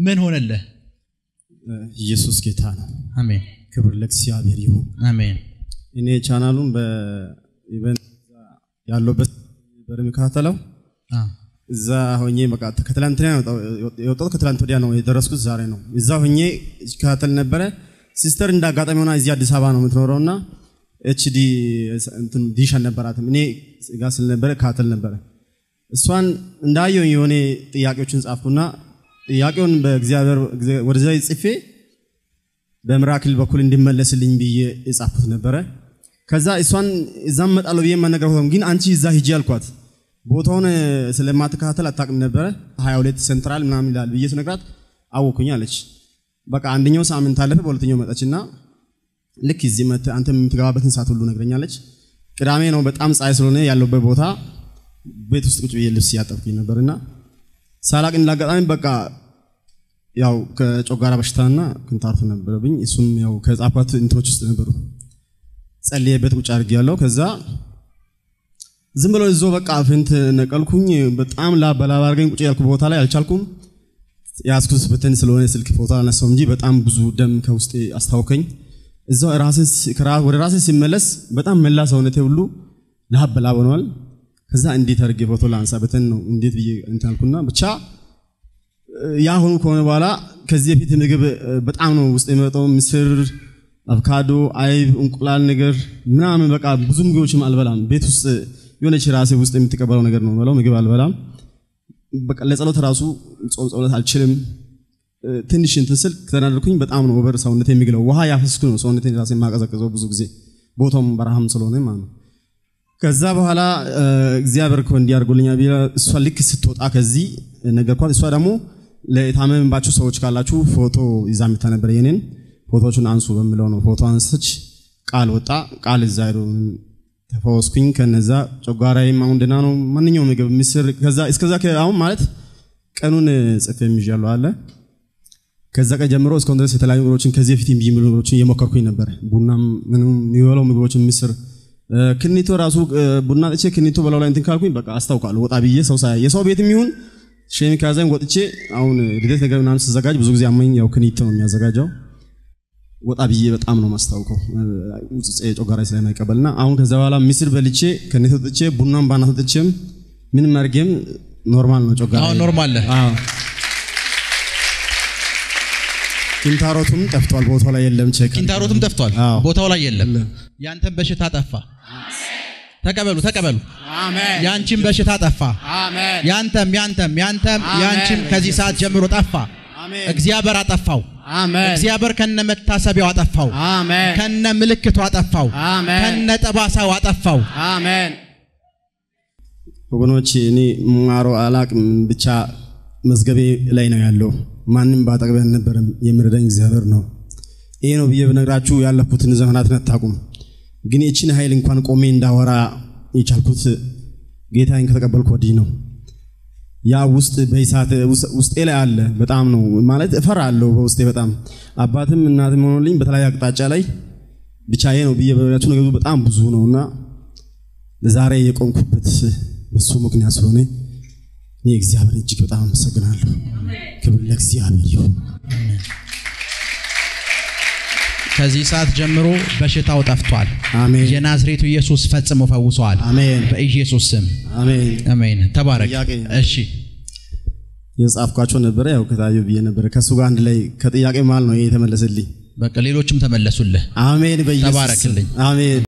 ምን ሆነልህ? ኢየሱስ ጌታ ነው። አሜን ክብር ለእግዚአብሔር ይሁን። አሜን እኔ ቻናሉን በ event ያለበት በሚከታተለው እዛ ሆኜ በቃ ከትላንትና ነው የወጣሁት። ከትላንት ወዲያ ነው የደረስኩት። ዛሬ ነው እዛ ሆኜ ይከታተል ነበረ። sister እንደ አጋጣሚ ሆና እዚህ አዲስ አበባ ነው የምትኖረው እና HD dish አልነበራትም። እኔ ጋር ስለነበረ እከታተል ነበረ። እሷን እንዳየው የሆነ ጥያቄዎችን ጻፍኩና ጥያቄውን በእግዚአብሔር ወደዛ ጽፌ በምራክል በኩል እንዲመለስልኝ ብዬ የጻፍኩት ነበረ። ከዛ እሷን እዛም እመጣለሁ ብዬ ማነገር ግን አንቺ እዛ ሂጂ አልኳት። ቦታውን ስለማትከታተል አታውቅም ነበረ 22 ሴንትራል ምናምን ይላል ብዬ ስነግራት አወኩኝ አለች። በቃ አንደኛው ሳምንት አለፈ። በሁለተኛው መጣችና ልክ እዚህ መጥተህ አንተ የምትገባበትን ሰዓት ሁሉ ነግረኛለች። ቅዳሜ ነው በጣም ፀሐይ ስለሆነ ያለበት ቦታ ቤት ውስጥ ቁጭ ብዬ ልብስ እያጠብኩኝ ነበርና ሳላቅ እንዳጋጣሚ በቃ ያው ከጮጋራ በሽታና ክንታርቱ ነበረብኝ። እሱም ያው ከጻፏት እንትኖች ውስጥ ነበሩ። ጸልዬበት ቁጭ አድርጌያለሁ። ከዛ ዝም ብሎ እዞ በቃ ፍንት ነቀልኩኝ። በጣም ላብ በላብ አድርገኝ ቁጭ ያልኩ ቦታ ላይ አልቻልኩም። ያዝኩት በተን ስለሆነ ስልክ ፎቶ አነሳው እንጂ በጣም ብዙ ደም ከውስጤ አስታውከኝ። እዛው ወደ ራሴ ሲመለስ በጣም መላ ሰውነቴ ሁሉ ላብ በላብ ሆኗል። ከዛ እንዴት አድርጌ ፎቶ ላንሳ በተን ነው እንዴት ብዬ እንትን አልኩና ብቻ ያ ሆኑ ከሆነ በኋላ ከዚህ በፊት ምግብ በጣም ነው ውስጥ የሚመጣው ምስር፣ አቮካዶ፣ አይብ፣ እንቁላል ነገር ምናምን በቃ ብዙ ምግቦችም አልበላም። ቤት ውስጥ የሆነች ራሴ ውስጥ የምትቀበለው ነገር ነው የምበላው፣ ምግብ አልበላም። በቃ ለጸሎት ራሱ ጾም ጸሎት አልችልም። ትንሽ እንትን ስል ከተናደድኩኝ በጣም ነው ወበር ሰውነቴ የሚግለው። ውሃ ያፈስኩ ነው ሰውነቴ ራሴ የማቀዘቅዘው ብዙ ጊዜ ቦታውም በረሃም ስለሆነ ማለት ነው። ከዛ በኋላ እግዚአብሔር እኮ እንዲያርጎልኛል ብላ እሷ ልክ ስትወጣ ከዚህ ነገርኳት። እሷ ደግሞ ለታመምባችሁ ሰዎች ካላችሁ ፎቶ ይዛ የምታ ነበር የኔን ፎቶዎቹን አንሱ በሚለው ነው ፎቶ አንስች ቃል ወጣ። ቃል እዛ ሄዶ ተፈወስኩኝ። ከነዛ ጨጓራዬም አሁን ደህና ነው። ማንኛውም ምግብ ምስር ከዛ እስከዛ አሁን ማለት ቀኑን ጽፌ የሚዣለሁ አለ ከዛ ቀን ጀምሮ እስካሁን ድረስ የተለያዩ ምግቦችን ከዚህ በፊት እምቢ የሚሉ እየሞከርኩኝ ነበር። ቡናም ምንም የሚበላው ምግቦችን ምስር ክኒቶ ራሱ ቡና ጥቼ ክኒቶ በላው ላይ እንትን ካልኩኝ በቃ አስታውቃለሁ። ወጣ ብዬ ሰው ሳያ የሰው ቤት የሚሆን ሼሚ ካዘኝ ወጥቼ አሁን ልደት ነገር ምናምን ስዘጋጅ ብዙ ጊዜ አመኝ ያው ክኒቶ ነው የሚያዘጋጀው። ወጣ ብዬ በጣም ነው ማስታውቀው ውጽጽ ጮጋራይ ስለማይቀበልና አሁን ከዛ በኋላ ምስር በልቼ ከኔቶ ጥቼ ቡናም ባና ጥቼም ምንም አድርጌም ኖርማል ነው ጮጋራይ። ኖርማል አዎ ኪንታሮቱም ጠፍቷል፣ ቦታው ላይ የለም። ቼክ ኪንታሮትም ጠፍቷል፣ ቦታው ላይ የለም። ያንተን በሽታ ጠፋ። ተቀበሉ ተቀበሉ። አሜን ያንቺን በሽታ ጠፋ። አሜን ያንተም ያንተም ያንተም ያንቺም ከዚህ ሰዓት ጀምሮ ጠፋ። አሜን እግዚአብሔር አጠፋው። አሜን እግዚአብሔር ከነ መታሰቢያው አጠፋው። አሜን ከነ ምልክቱ አጠፋው። አሜን ከነ ጠባሳው አጠፋው። አሜን ወገኖች እኔ ማሮ አላቅም ብቻ መዝገቤ ላይ ነው ያለው። ማንም ባጠገቤ አልነበረም። የሚረዳኝ እግዚአብሔር ነው። ይሄ ነው ብዬ ብነግራችሁ ያለፉትን ዘመናትን አታውቁም። ግን ይችን ኃይል እንኳን ቆሜ እንዳወራ የቻልኩት ጌታዬን ከተቀበልኩ ወዲህ ነው። ያ ውስጥ በይሳት ውስጤ ላይ አለ። በጣም ነው ማለት እፈራለሁ በውስጤ በጣም አባትም እናትም ሆኖልኝ በተለያየ አቅጣጫ ላይ ብቻ ይሄ ነው ብዬ ብነግራችሁ ነገሩ በጣም ብዙ ነው እና ዛሬ የቆምኩበት በሱ ምክንያት ስለሆነ እኔ እግዚአብሔር እጅግ በጣም አመሰግናለሁ። ክብር ለእግዚአብሔር ይሁን። ከዚህ ሰዓት ጀምሮ በሽታው ጠፍቷል። አሜን የናዝሬቱ ኢየሱስ ፈጽሞ ፈውሰዋል። አሜን በኢየሱስ ስም አሜን። አሜን። ተባረክ።? እሺ የጻፍኳቸው ነበረ ያው ከታየው ብዬ ነበረ። ከእሱ ጋር አንድ ላይ ከጥያቄ መሃል ነው ይሄ የተመለሰልኝ። በቃ ሌሎችም ተመለሱልህ። አሜን። በኢየሱስ ተባረክልኝ። አሜን